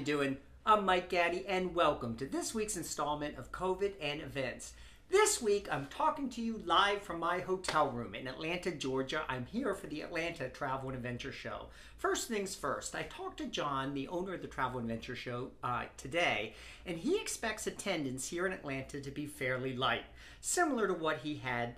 doing? I'm Mike Gaddy, and welcome to this week's installment of COVID and Events. This week, I'm talking to you live from my hotel room in Atlanta, Georgia. I'm here for the Atlanta Travel and Adventure Show. First things first, I talked to John, the owner of the Travel and Adventure Show, uh, today, and he expects attendance here in Atlanta to be fairly light, similar to what he had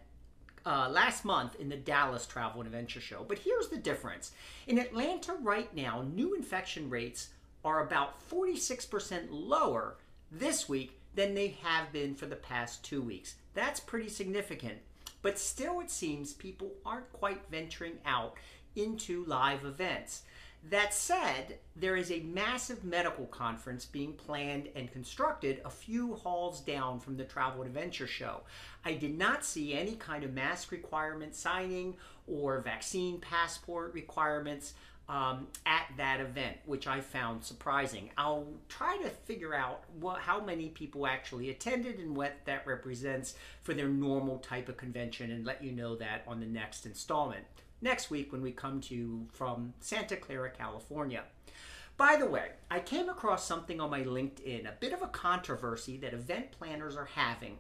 uh, last month in the Dallas Travel and Adventure Show. But here's the difference. In Atlanta right now, new infection rates are about 46% lower this week than they have been for the past two weeks. That's pretty significant. But still, it seems people aren't quite venturing out into live events. That said, there is a massive medical conference being planned and constructed a few halls down from the Travel Adventure Show. I did not see any kind of mask requirement signing or vaccine passport requirements um, at that event, which I found surprising. I'll try to figure out what, how many people actually attended and what that represents for their normal type of convention and let you know that on the next installment next week when we come to you from Santa Clara, California. By the way, I came across something on my LinkedIn, a bit of a controversy that event planners are having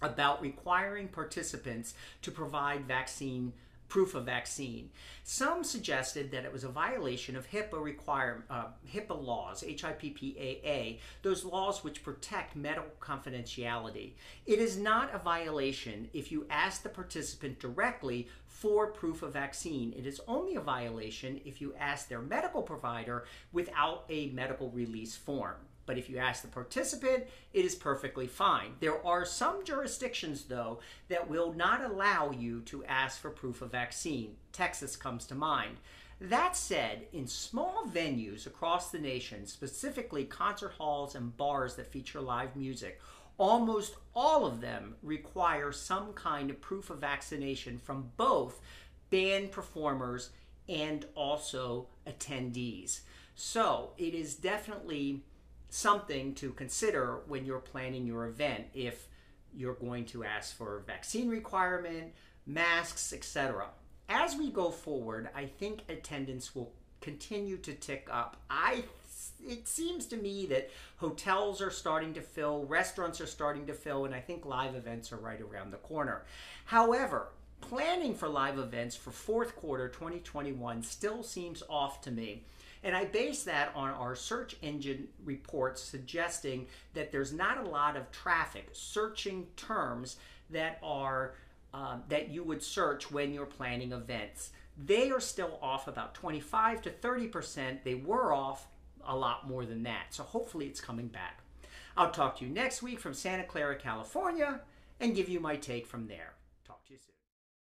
about requiring participants to provide vaccine proof of vaccine. Some suggested that it was a violation of HIPAA require uh, HIPAA laws, HIPAA, those laws which protect medical confidentiality. It is not a violation if you ask the participant directly for proof of vaccine. It is only a violation if you ask their medical provider without a medical release form. But if you ask the participant, it is perfectly fine. There are some jurisdictions, though, that will not allow you to ask for proof of vaccine. Texas comes to mind. That said, in small venues across the nation, specifically concert halls and bars that feature live music, almost all of them require some kind of proof of vaccination from both band performers and also attendees. So it is definitely something to consider when you're planning your event if you're going to ask for vaccine requirement, masks, etc. As we go forward, I think attendance will continue to tick up. I it seems to me that hotels are starting to fill, restaurants are starting to fill, and I think live events are right around the corner. However, planning for live events for fourth quarter 2021 still seems off to me. And I base that on our search engine reports suggesting that there's not a lot of traffic searching terms that are um, that you would search when you're planning events. They are still off about 25 to 30 percent. They were off a lot more than that. So hopefully it's coming back. I'll talk to you next week from Santa Clara, California, and give you my take from there.